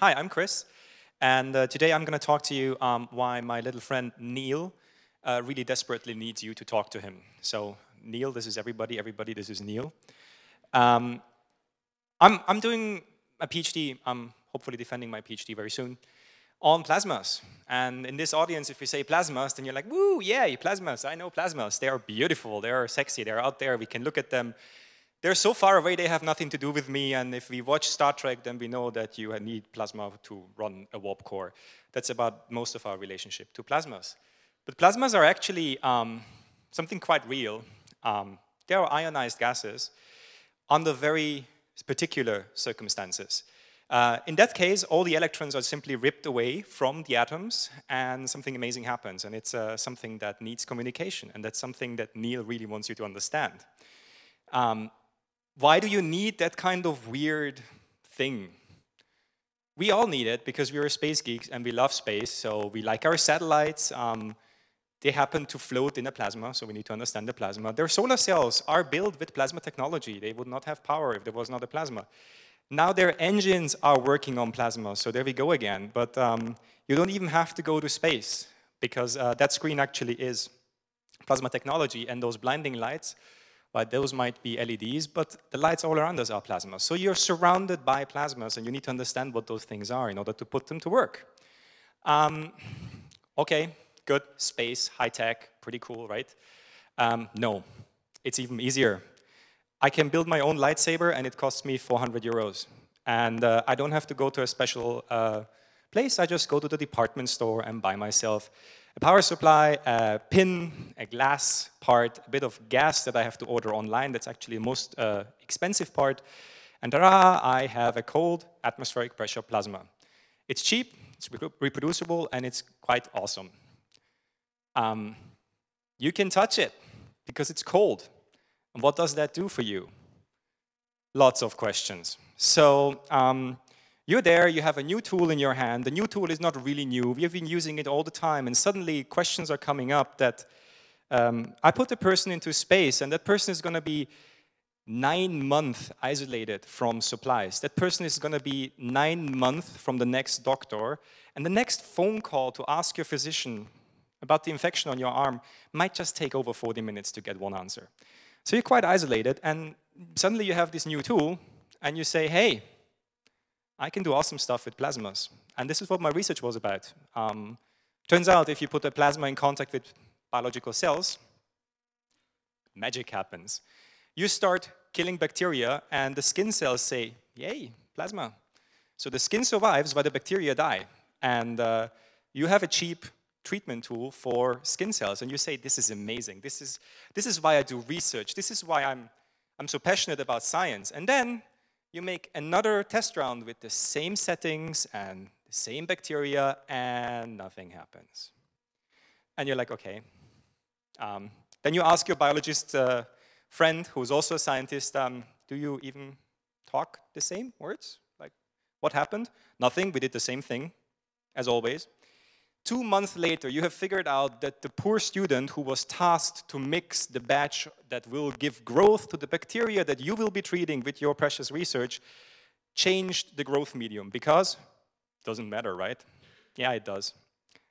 Hi, I'm Chris, and uh, today I'm going to talk to you um, why my little friend Neil uh, really desperately needs you to talk to him. So, Neil, this is everybody, everybody, this is Neil. Um, I'm, I'm doing a PhD, I'm hopefully defending my PhD very soon, on plasmas. And in this audience, if you say plasmas, then you're like, woo, yay, plasmas, I know plasmas. They are beautiful, they are sexy, they're out there, we can look at them they're so far away they have nothing to do with me, and if we watch Star Trek, then we know that you need plasma to run a warp core. That's about most of our relationship to plasmas. But plasmas are actually um, something quite real. Um, they are ionized gases under very particular circumstances. Uh, in that case, all the electrons are simply ripped away from the atoms and something amazing happens. And it's uh, something that needs communication. And that's something that Neil really wants you to understand. Um, why do you need that kind of weird thing? We all need it because we're space geeks and we love space, so we like our satellites. Um, they happen to float in a plasma, so we need to understand the plasma. Their solar cells are built with plasma technology. They would not have power if there was not a plasma. Now their engines are working on plasma, so there we go again. But um, you don't even have to go to space because uh, that screen actually is plasma technology and those blinding lights but those might be LEDs, but the lights all around us are plasmas. So you're surrounded by plasmas, and you need to understand what those things are in order to put them to work. Um, okay, good, space, high tech, pretty cool, right? Um, no, it's even easier. I can build my own lightsaber, and it costs me 400 euros. And uh, I don't have to go to a special uh, place. I just go to the department store and buy myself a power supply, a pin, a glass part, a bit of gas that I have to order online. That's actually the most uh, expensive part. And ta I have a cold atmospheric pressure plasma. It's cheap, it's reproducible, and it's quite awesome. Um, you can touch it because it's cold. And what does that do for you? Lots of questions. So um, you're there, you have a new tool in your hand. The new tool is not really new. We have been using it all the time, and suddenly questions are coming up that um, I put a person into space, and that person is going to be nine months isolated from supplies. That person is going to be nine months from the next doctor, and the next phone call to ask your physician about the infection on your arm might just take over 40 minutes to get one answer. So you're quite isolated, and suddenly you have this new tool, and you say, hey, I can do awesome stuff with plasmas. And this is what my research was about. Um, turns out if you put a plasma in contact with biological cells, magic happens. You start killing bacteria and the skin cells say, yay, plasma. So the skin survives while the bacteria die. And uh, you have a cheap treatment tool for skin cells. And you say, this is amazing. This is, this is why I do research. This is why I'm, I'm so passionate about science. And then you make another test round with the same settings and the same bacteria, and nothing happens. And you're like, okay. Um, then you ask your biologist uh, friend, who's also a scientist, um, do you even talk the same words? Like, what happened? Nothing, we did the same thing, as always. Two months later, you have figured out that the poor student who was tasked to mix the batch that will give growth to the bacteria that you will be treating with your precious research changed the growth medium because doesn't matter, right? Yeah, it does.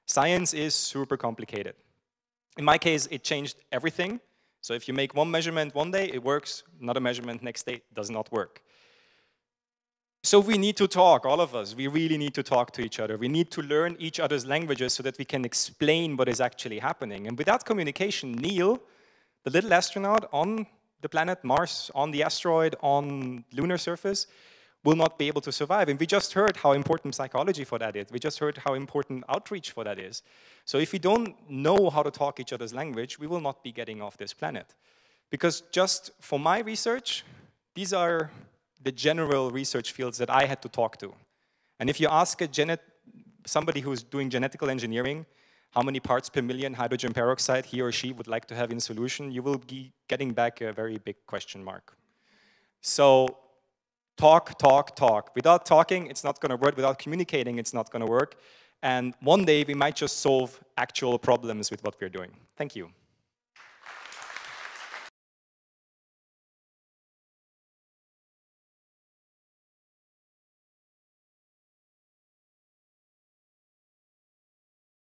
Science is super complicated. In my case, it changed everything. So if you make one measurement one day, it works. Another measurement next day does not work. So we need to talk, all of us. We really need to talk to each other. We need to learn each other's languages so that we can explain what is actually happening. And without communication, Neil, the little astronaut on the planet Mars, on the asteroid, on lunar surface, will not be able to survive. And we just heard how important psychology for that is. We just heard how important outreach for that is. So if we don't know how to talk each other's language, we will not be getting off this planet. Because just for my research, these are the general research fields that I had to talk to. And if you ask a somebody who's doing genetical engineering how many parts per million hydrogen peroxide he or she would like to have in solution, you will be getting back a very big question mark. So talk, talk, talk. Without talking, it's not going to work. Without communicating, it's not going to work. And one day, we might just solve actual problems with what we're doing. Thank you.